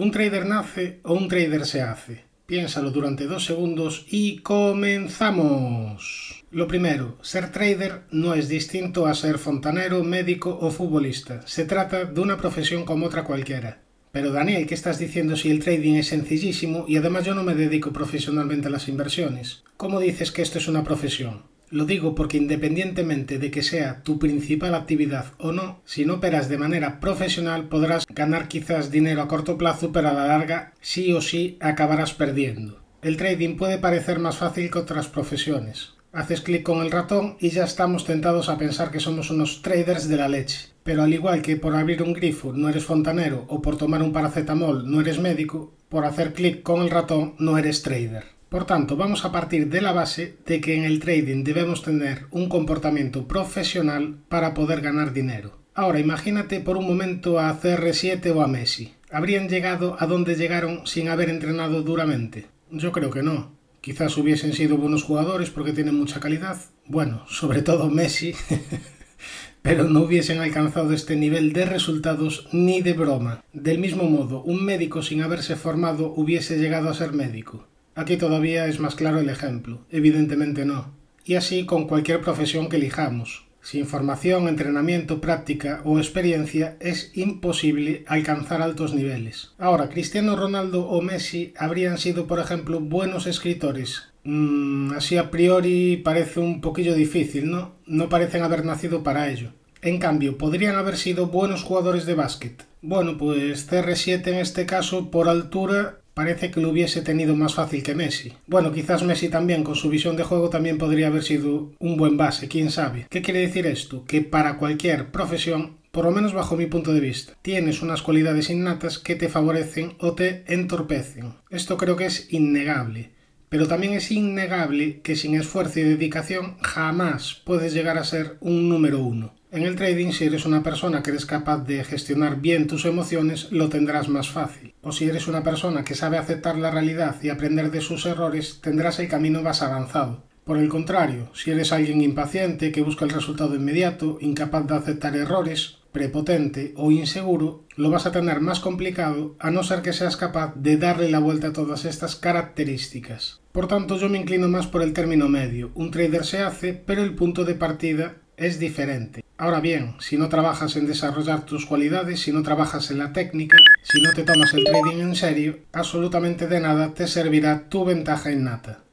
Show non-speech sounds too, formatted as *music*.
¿Un trader nace o un trader se hace? Piénsalo durante dos segundos y comenzamos. Lo primero, ser trader no es distinto a ser fontanero, médico o futbolista. Se trata de una profesión como otra cualquiera. Pero Daniel, ¿qué estás diciendo si el trading es sencillísimo y además yo no me dedico profesionalmente a las inversiones? ¿Cómo dices que esto es una profesión? Lo digo porque independientemente de que sea tu principal actividad o no, si no operas de manera profesional podrás ganar quizás dinero a corto plazo, pero a la larga sí o sí acabarás perdiendo. El trading puede parecer más fácil que otras profesiones. Haces clic con el ratón y ya estamos tentados a pensar que somos unos traders de la leche. Pero al igual que por abrir un grifo no eres fontanero o por tomar un paracetamol no eres médico, por hacer clic con el ratón no eres trader. Por tanto, vamos a partir de la base de que en el trading debemos tener un comportamiento profesional para poder ganar dinero. Ahora imagínate por un momento a CR7 o a Messi. ¿Habrían llegado a donde llegaron sin haber entrenado duramente? Yo creo que no. Quizás hubiesen sido buenos jugadores porque tienen mucha calidad. Bueno, sobre todo Messi. *laughs* pero no hubiesen alcanzado este nivel de resultados ni de broma. Del mismo modo, un médico sin haberse formado hubiese llegado a ser médico. Aquí todavía es más claro el ejemplo, evidentemente no. Y así con cualquier profesión que elijamos. Sin formación, entrenamiento, práctica o experiencia es imposible alcanzar altos niveles. Ahora, Cristiano Ronaldo o Messi habrían sido, por ejemplo, buenos escritores. Mm, así a priori parece un poquillo difícil, ¿no? No parecen haber nacido para ello. En cambio, podrían haber sido buenos jugadores de básquet. Bueno, pues CR7 en este caso, por altura, parece que lo hubiese tenido más fácil que Messi. Bueno, quizás Messi también, con su visión de juego, también podría haber sido un buen base, quién sabe. ¿Qué quiere decir esto? Que para cualquier profesión por lo menos bajo mi punto de vista, tienes unas cualidades innatas que te favorecen o te entorpecen. Esto creo que es innegable. Pero también es innegable que sin esfuerzo y dedicación jamás puedes llegar a ser un número uno. En el trading, si eres una persona que eres capaz de gestionar bien tus emociones, lo tendrás más fácil. O si eres una persona que sabe aceptar la realidad y aprender de sus errores, tendrás el camino más avanzado. Por el contrario, si eres alguien impaciente que busca el resultado inmediato, incapaz de aceptar errores, prepotente o inseguro, lo vas a tener más complicado a no ser que seas capaz de darle la vuelta a todas estas características. Por tanto, yo me inclino más por el término medio. Un trader se hace, pero el punto de partida es diferente. Ahora bien, si no trabajas en desarrollar tus cualidades, si no trabajas en la técnica, si no te tomas el trading en serio, absolutamente de nada te servirá tu ventaja innata.